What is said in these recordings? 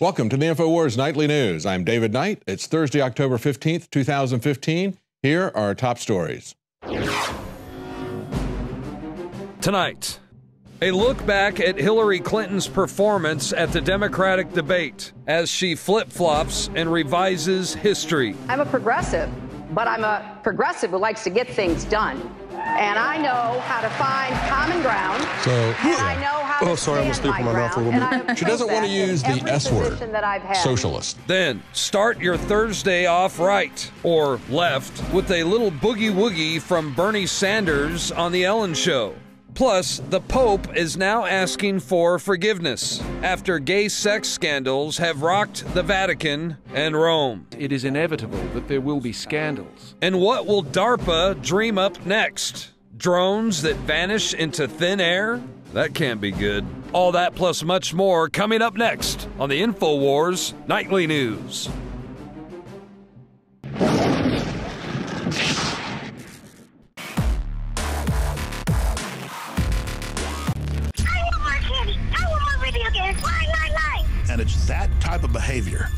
Welcome to the InfoWars Nightly News. I'm David Knight. It's Thursday, October 15th, 2015. Here are our top stories. Tonight, a look back at Hillary Clinton's performance at the Democratic debate as she flip flops and revises history. I'm a progressive, but I'm a progressive who likes to get things done. And I know how to find common ground. So, and I know how Oh, sorry, I'm stand gonna my sleep on my mouth a ground, little and bit. I have She doesn't want to use the S word, that I've had. socialist. Then start your Thursday off right or left with a little boogie woogie from Bernie Sanders on The Ellen Show. Plus, the Pope is now asking for forgiveness after gay sex scandals have rocked the Vatican and Rome. It is inevitable that there will be scandals. And what will DARPA dream up next? Drones that vanish into thin air? That can't be good. All that plus much more coming up next on the InfoWars Nightly News.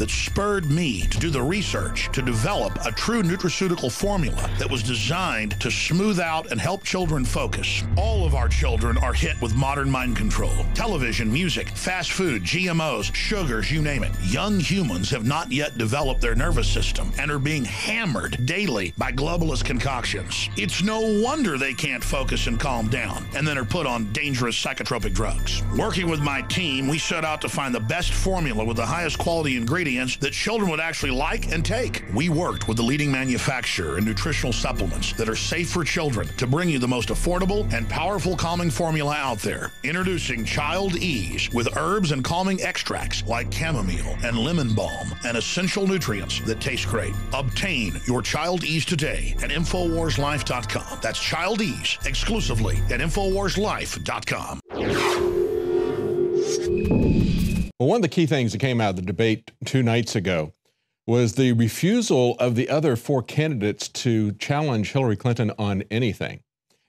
That spurred me to do the research to develop a true nutraceutical formula that was designed to smooth out and help children focus. All of our children are hit with modern mind control. Television, music, fast food, GMOs, sugars, you name it. Young humans have not yet developed their nervous system and are being hammered daily by globalist concoctions. It's no wonder they can't focus and calm down and then are put on dangerous psychotropic drugs. Working with my team, we set out to find the best formula with the highest quality ingredients that children would actually like and take. We worked with the leading manufacturer in nutritional supplements that are safe for children to bring you the most affordable and powerful calming formula out there. Introducing Child Ease with herbs and calming extracts like chamomile and lemon balm and essential nutrients that taste great. Obtain your Child Ease today at InfoWarsLife.com. That's Child Ease exclusively at InfoWarsLife.com. Well, one of the key things that came out of the debate two nights ago was the refusal of the other four candidates to challenge Hillary Clinton on anything.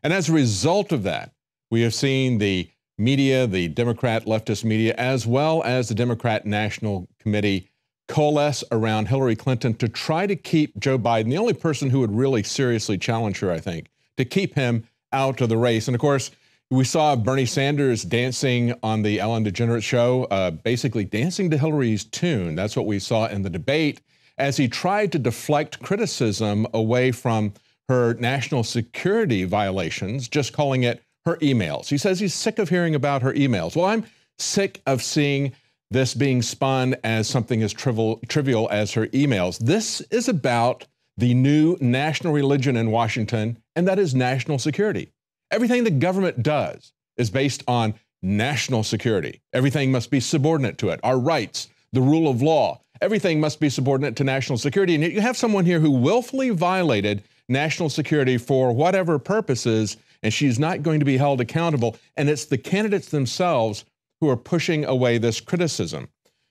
And as a result of that, we have seen the media, the Democrat leftist media, as well as the Democrat National Committee coalesce around Hillary Clinton to try to keep Joe Biden, the only person who would really seriously challenge her, I think, to keep him out of the race. And of course, we saw Bernie Sanders dancing on the Ellen DeGeneres show, uh, basically dancing to Hillary's tune. That's what we saw in the debate as he tried to deflect criticism away from her national security violations, just calling it her emails. He says he's sick of hearing about her emails. Well, I'm sick of seeing this being spun as something as trivial, trivial as her emails. This is about the new national religion in Washington, and that is national security. Everything the government does is based on national security. Everything must be subordinate to it. Our rights, the rule of law, everything must be subordinate to national security. And yet you have someone here who willfully violated national security for whatever purposes, and she's not going to be held accountable. And it's the candidates themselves who are pushing away this criticism.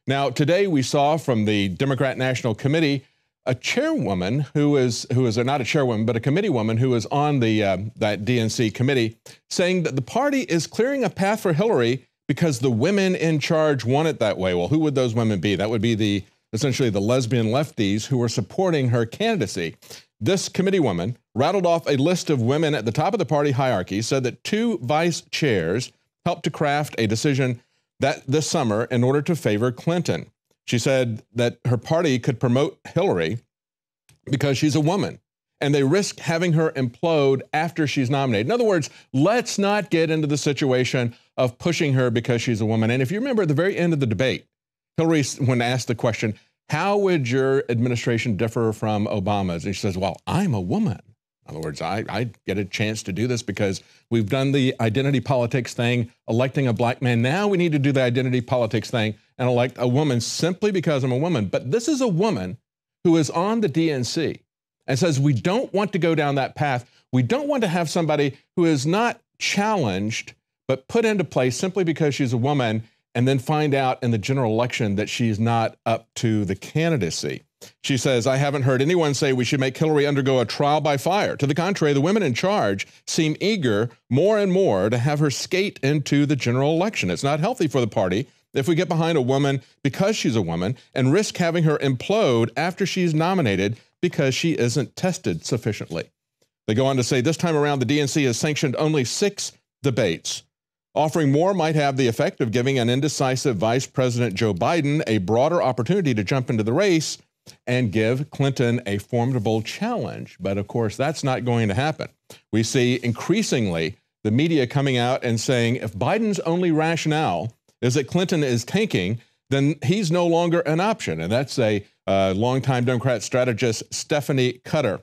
Now, today we saw from the Democrat National Committee a chairwoman who is who is not a chairwoman but a committee woman who is on the uh, that DNC committee saying that the party is clearing a path for Hillary because the women in charge want it that way. Well, who would those women be? That would be the essentially the lesbian lefties who are supporting her candidacy. This committee woman rattled off a list of women at the top of the party hierarchy, said that two vice chairs helped to craft a decision that this summer in order to favor Clinton. She said that her party could promote Hillary because she's a woman and they risk having her implode after she's nominated. In other words, let's not get into the situation of pushing her because she's a woman. And if you remember at the very end of the debate, Hillary, when asked the question, how would your administration differ from Obama's? And she says, well, I'm a woman. In other words, I, I get a chance to do this because we've done the identity politics thing, electing a black man. Now we need to do the identity politics thing and elect a woman simply because I'm a woman. But this is a woman who is on the DNC and says we don't want to go down that path. We don't want to have somebody who is not challenged but put into place simply because she's a woman and then find out in the general election that she's not up to the candidacy. She says, I haven't heard anyone say we should make Hillary undergo a trial by fire. To the contrary, the women in charge seem eager more and more to have her skate into the general election. It's not healthy for the party if we get behind a woman because she's a woman and risk having her implode after she's nominated because she isn't tested sufficiently. They go on to say this time around, the DNC has sanctioned only six debates. Offering more might have the effect of giving an indecisive Vice President Joe Biden a broader opportunity to jump into the race and give Clinton a formidable challenge. But of course, that's not going to happen. We see increasingly the media coming out and saying if Biden's only rationale is that Clinton is tanking, then he's no longer an option. And that's a uh, longtime Democrat strategist, Stephanie Cutter.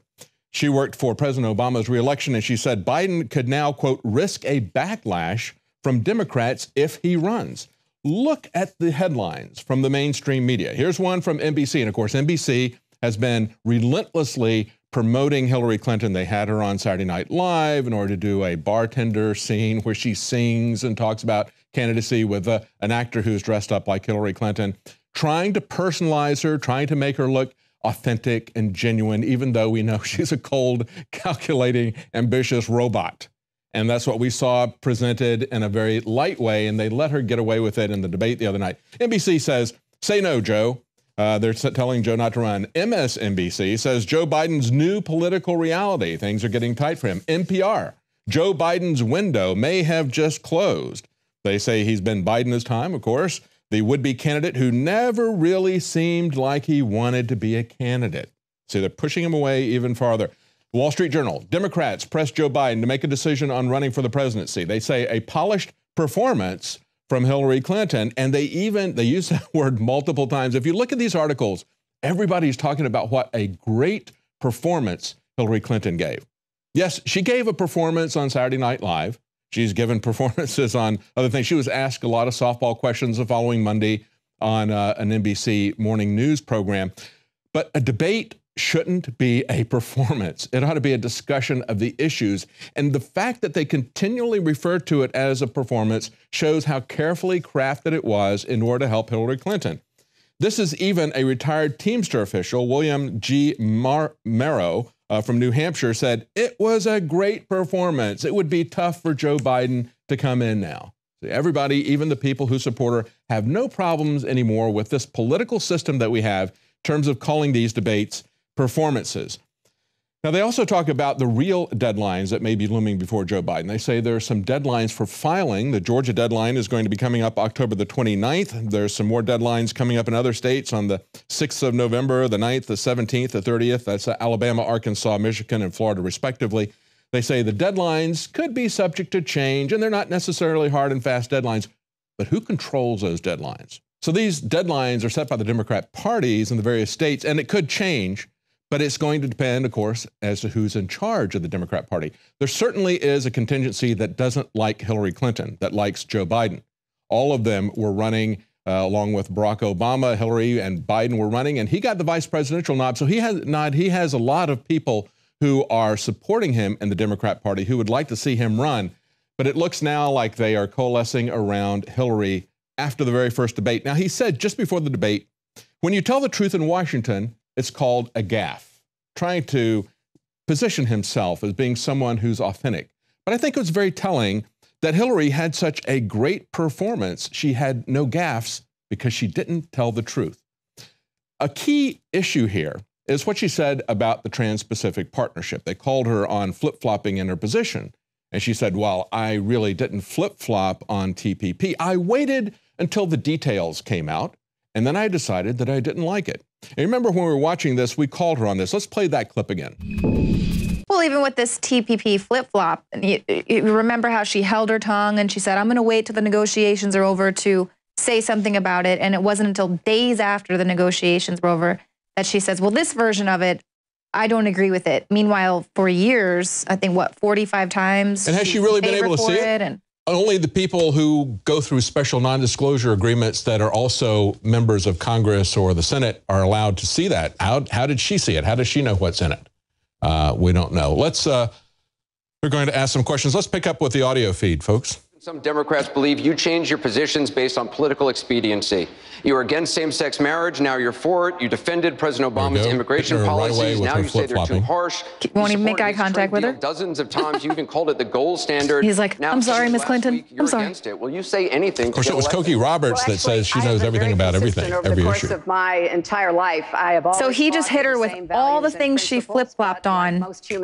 She worked for President Obama's reelection, and she said Biden could now, quote, risk a backlash from Democrats if he runs. Look at the headlines from the mainstream media. Here's one from NBC. And of course, NBC has been relentlessly promoting Hillary Clinton. They had her on Saturday Night Live in order to do a bartender scene where she sings and talks about candidacy with a, an actor who's dressed up like Hillary Clinton, trying to personalize her, trying to make her look authentic and genuine, even though we know she's a cold, calculating, ambitious robot. And that's what we saw presented in a very light way, and they let her get away with it in the debate the other night. NBC says, Say no, Joe. Uh, they're telling Joe not to run. MSNBC says Joe Biden's new political reality. Things are getting tight for him. NPR, Joe Biden's window may have just closed. They say he's been Biden his time, of course, the would be candidate who never really seemed like he wanted to be a candidate. See, they're pushing him away even farther. Wall Street Journal Democrats press Joe Biden to make a decision on running for the presidency. They say a polished performance from Hillary Clinton, and they even they use that word multiple times. If you look at these articles, everybody's talking about what a great performance Hillary Clinton gave. Yes, she gave a performance on Saturday Night Live. She's given performances on other things. She was asked a lot of softball questions the following Monday on uh, an NBC morning news program. But a debate shouldn't be a performance. It ought to be a discussion of the issues. And the fact that they continually refer to it as a performance shows how carefully crafted it was in order to help Hillary Clinton. This is even a retired Teamster official, William G. Mar- Morrow uh, from New Hampshire, said it was a great performance. It would be tough for Joe Biden to come in now. everybody, even the people who support her, have no problems anymore with this political system that we have in terms of calling these debates performances. Now, they also talk about the real deadlines that may be looming before Joe Biden. They say there are some deadlines for filing. The Georgia deadline is going to be coming up October the 29th. There's some more deadlines coming up in other states on the 6th of November, the 9th, the 17th, the 30th. That's Alabama, Arkansas, Michigan, and Florida, respectively. They say the deadlines could be subject to change, and they're not necessarily hard and fast deadlines. But who controls those deadlines? So these deadlines are set by the Democrat parties in the various states, and it could change but it's going to depend, of course, as to who's in charge of the Democrat Party. There certainly is a contingency that doesn't like Hillary Clinton, that likes Joe Biden. All of them were running uh, along with Barack Obama, Hillary, and Biden were running, and he got the vice presidential nod. So he has nod. He has a lot of people who are supporting him in the Democrat Party who would like to see him run. But it looks now like they are coalescing around Hillary after the very first debate. Now, he said just before the debate, when you tell the truth in Washington, it's called a gaffe, trying to position himself as being someone who's authentic. But I think it was very telling that Hillary had such a great performance. She had no gaffes because she didn't tell the truth. A key issue here is what she said about the Trans Pacific Partnership. They called her on flip flopping in her position. And she said, Well, I really didn't flip flop on TPP. I waited until the details came out, and then I decided that I didn't like it. And remember when we were watching this, we called her on this. Let's play that clip again. Well, even with this TPP flip flop, you, you, remember how she held her tongue and she said, I'm going to wait till the negotiations are over to say something about it. And it wasn't until days after the negotiations were over that she says, Well, this version of it, I don't agree with it. Meanwhile, for years, I think what, 45 times? And has she really been able to see it? And, only the people who go through special non-disclosure agreements that are also members of Congress or the Senate are allowed to see that. How, how did she see it? How does she know what's in it? Uh, we don't know. Let's. Uh, we're going to ask some questions. Let's pick up with the audio feed, folks. Some Democrats believe you changed your positions based on political expediency. You were against same sex marriage, now you're for it. You defended President Obama's immigration Hitting her right policies, now you say they're too flip-flopping. harsh. Won't You even make eye contact with deal her? Dozens of times. You even called it the gold standard. He's like, Now, "I'm sorry, suddenly Miss Clinton. week, I'm sorry." against it. Will you say anything? Of course, it was Cokie Roberts that says she knows everything about everything, over every the course issue. of my entire life. I have So he just hit her with all the things she flip-flopped on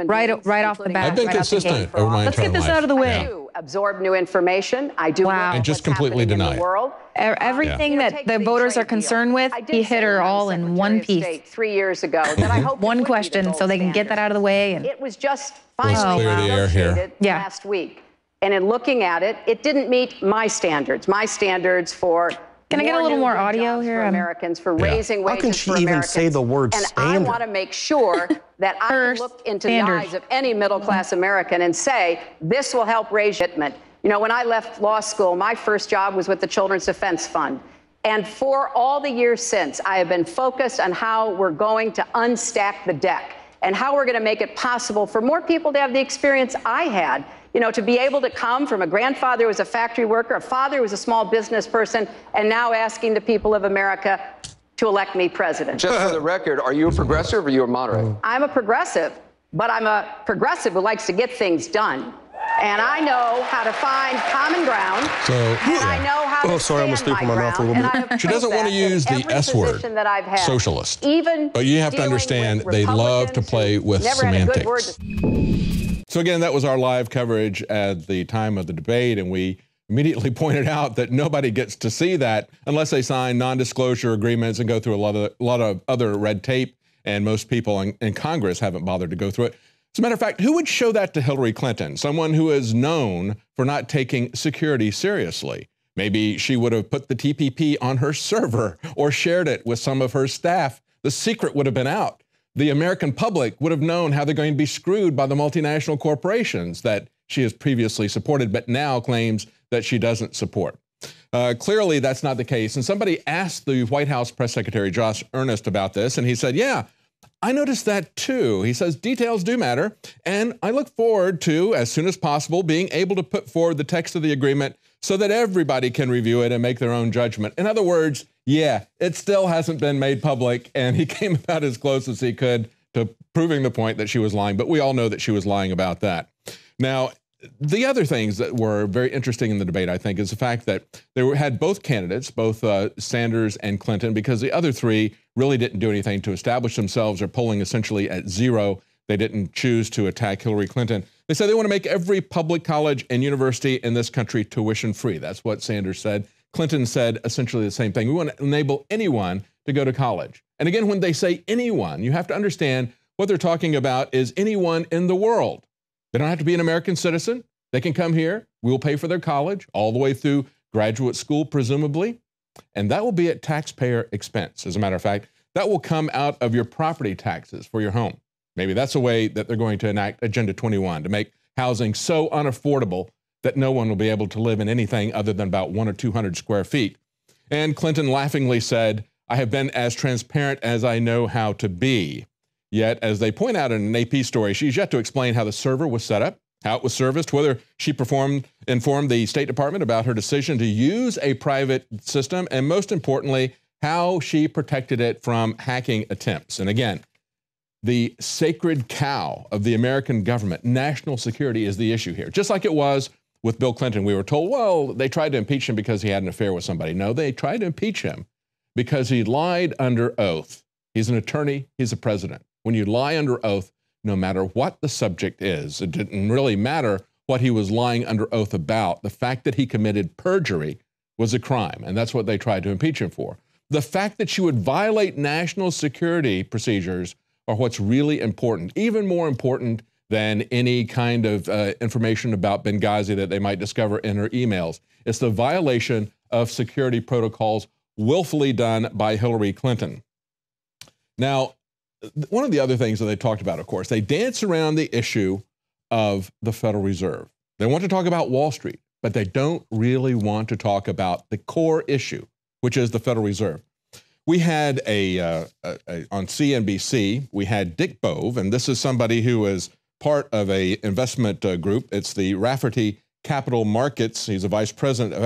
right- right off the bat, I've been right out the consistent over my entire life. Let's get this out of the way. I do absorb new information. I do Wow. And just completely deny the it. world. Everything You know, that the voters are concerned deal. with, I he hit say her all in one piece. State three years ago that I hope One question, so they can get that out of the way. And It was just Let's finally clear the air here. negotiated Yeah. last week. And in looking at it, it didn't meet my standards. My standards for Can I get a little more audio jobs here? For I'm- Americans, for Yeah. raising How can she for even Americans. say the word and I want to make sure that I can look into standard. the eyes of any middle-class American and say, this will help raise shipment. You know, when I left law school, my first job was with the Children's Defense Fund. And for all the years since, I have been focused on how we're going to unstack the deck and how we're going to make it possible for more people to have the experience I had. You know, to be able to come from a grandfather who was a factory worker, a father who was a small business person, and now asking the people of America to elect me president. Just for the record, are you a progressive or are you a moderate? I'm a progressive, but I'm a progressive who likes to get things done. And I know how to find common ground. So, and I know how Oh, to sorry, I'm gonna stand speak my with my mouth a little bit. She doesn't want to use the S word, that I've had. socialist. Even But you have to understand they love to play who with never had a good word to semantics. So again, that was our live coverage at the time of the debate, and we immediately pointed out that nobody gets to see that unless they sign non-disclosure agreements and go through a lot of a lot of other red tape. And most people in, in Congress haven't bothered to go through it. As a matter of fact, who would show that to Hillary Clinton? Someone who is known for not taking security seriously. Maybe she would have put the TPP on her server or shared it with some of her staff. The secret would have been out. The American public would have known how they're going to be screwed by the multinational corporations that she has previously supported, but now claims that she doesn't support. Uh, clearly, that's not the case. And somebody asked the White House press secretary, Josh Earnest, about this, and he said, Yeah, I noticed that too. He says details do matter, and I look forward to, as soon as possible, being able to put forward the text of the agreement so that everybody can review it and make their own judgment. In other words, yeah, it still hasn't been made public, and he came about as close as he could to proving the point that she was lying, but we all know that she was lying about that. Now, the other things that were very interesting in the debate, I think, is the fact that they were, had both candidates, both uh, Sanders and Clinton, because the other three really didn't do anything to establish themselves. They're polling essentially at zero. They didn't choose to attack Hillary Clinton. They said they want to make every public college and university in this country tuition free. That's what Sanders said. Clinton said essentially the same thing. We want to enable anyone to go to college. And again, when they say anyone, you have to understand what they're talking about is anyone in the world. They don't have to be an American citizen. They can come here. We will pay for their college all the way through graduate school, presumably. And that will be at taxpayer expense. As a matter of fact, that will come out of your property taxes for your home. Maybe that's a way that they're going to enact Agenda 21 to make housing so unaffordable that no one will be able to live in anything other than about one or 200 square feet. And Clinton laughingly said, I have been as transparent as I know how to be. Yet, as they point out in an AP story, she's yet to explain how the server was set up, how it was serviced, whether she performed, informed the State Department about her decision to use a private system, and most importantly, how she protected it from hacking attempts. And again, the sacred cow of the American government, national security, is the issue here. Just like it was with Bill Clinton, we were told, well, they tried to impeach him because he had an affair with somebody. No, they tried to impeach him because he lied under oath. He's an attorney, he's a president. When you lie under oath, no matter what the subject is, it didn't really matter what he was lying under oath about. The fact that he committed perjury was a crime, and that's what they tried to impeach him for. The fact that you would violate national security procedures are what's really important, even more important than any kind of uh, information about Benghazi that they might discover in her emails. It's the violation of security protocols willfully done by Hillary Clinton. Now, one of the other things that they talked about, of course, they dance around the issue of the Federal Reserve. They want to talk about Wall Street, but they don't really want to talk about the core issue, which is the Federal Reserve. We had a, uh, a, a on CNBC. We had Dick Bove, and this is somebody who is part of a investment uh, group. It's the Rafferty capital markets. He's a vice president of